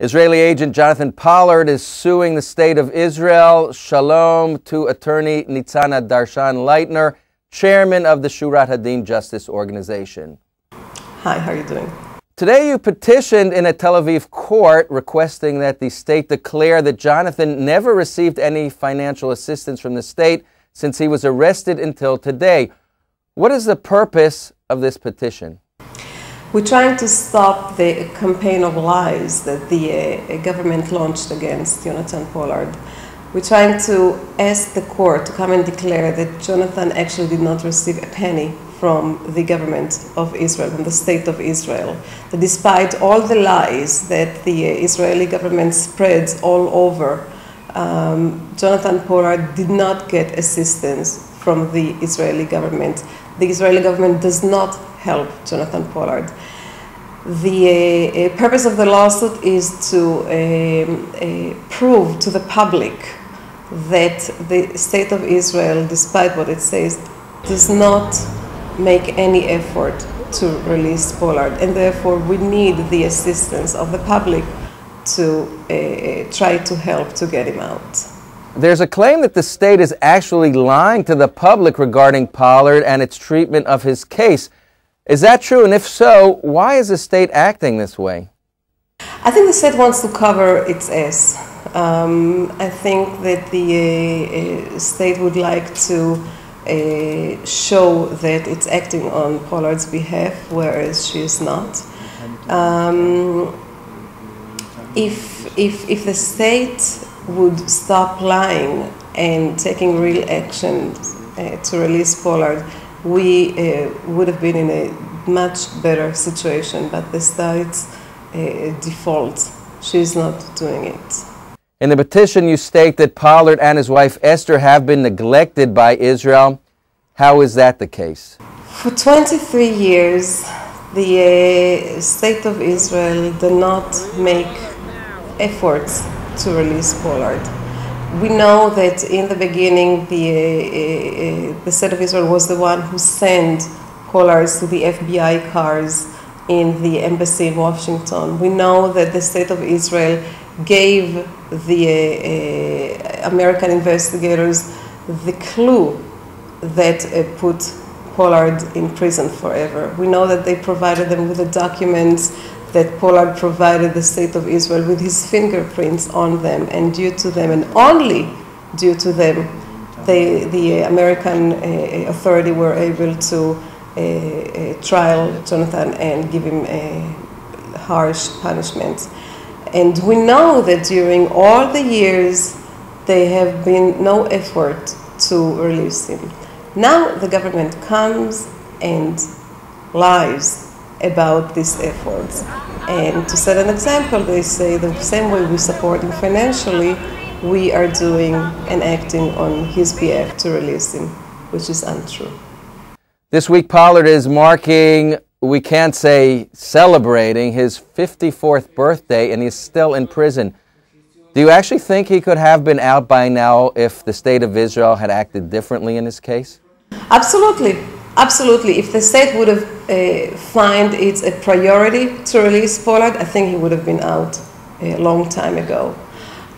Israeli agent Jonathan Pollard is suing the state of Israel. Shalom to attorney Nitzana Darshan Leitner, chairman of the Shurat Hadin Justice Organization. Hi, how are you doing? Today you petitioned in a Tel Aviv court requesting that the state declare that Jonathan never received any financial assistance from the state since he was arrested until today. What is the purpose of this petition? We're trying to stop the campaign of lies that the uh, government launched against Jonathan Pollard. We're trying to ask the court to come and declare that Jonathan actually did not receive a penny from the government of Israel, from the state of Israel. That despite all the lies that the Israeli government spreads all over, um, Jonathan Pollard did not get assistance from the Israeli government. The Israeli government does not help Jonathan Pollard. The uh, purpose of the lawsuit is to um, uh, prove to the public that the state of Israel, despite what it says, does not make any effort to release Pollard, and therefore we need the assistance of the public to uh, try to help to get him out. There's a claim that the state is actually lying to the public regarding Pollard and its treatment of his case. Is that true? And if so, why is the state acting this way? I think the state wants to cover its ass. Um, I think that the uh, state would like to uh, show that it's acting on Pollard's behalf, whereas she is not. Um, if, if, if the state would stop lying and taking real action uh, to release Pollard, we uh, would have been in a much better situation, but the state uh, default, she's not doing it. In the petition, you state that Pollard and his wife Esther have been neglected by Israel. How is that the case? For 23 years, the uh, state of Israel did not make efforts to release Pollard. We know that in the beginning, the, uh, uh, the state of Israel was the one who sent Pollards to the FBI cars in the embassy in Washington. We know that the state of Israel gave the uh, uh, American investigators the clue that uh, put Pollard in prison forever. We know that they provided them with the documents that Pollard provided the state of Israel with his fingerprints on them, and due to them, and only due to them, they, the American uh, authority were able to uh, uh, trial Jonathan and give him a harsh punishment. And we know that during all the years, there have been no effort to release him. Now the government comes and lies about these efforts. And to set an example, they say the same way we support him financially, we are doing and acting on his behalf to release him, which is untrue. This week, Pollard is marking we can't say celebrating his 54th birthday and he's still in prison. Do you actually think he could have been out by now if the state of Israel had acted differently in his case? Absolutely. Absolutely. If the state would have uh, find it a priority to release Pollard, I think he would have been out a long time ago.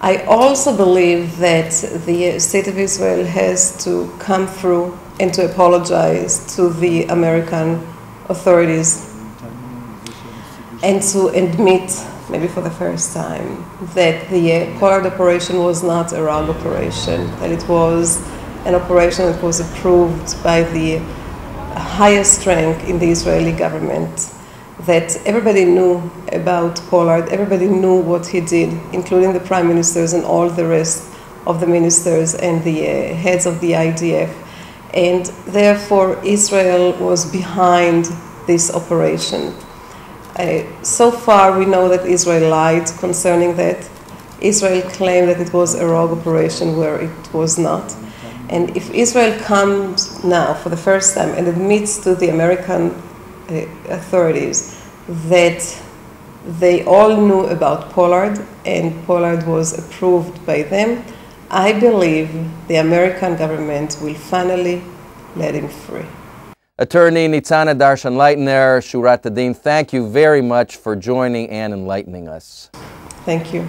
I also believe that the state of Israel has to come through and to apologize to the American authorities and to admit, maybe for the first time, that the Pollard operation was not a wrong operation, that it was an operation that was approved by the highest rank in the Israeli government, that everybody knew about Pollard, everybody knew what he did, including the prime ministers and all the rest of the ministers and the uh, heads of the IDF and therefore Israel was behind this operation. Uh, so far, we know that Israel lied concerning that. Israel claimed that it was a rogue operation where it was not. And if Israel comes now for the first time and admits to the American uh, authorities that they all knew about Pollard and Pollard was approved by them, I believe the American government will finally let him free. Attorney Nitzana Darshan Leitner, Shurat Hadin, thank you very much for joining and enlightening us. Thank you.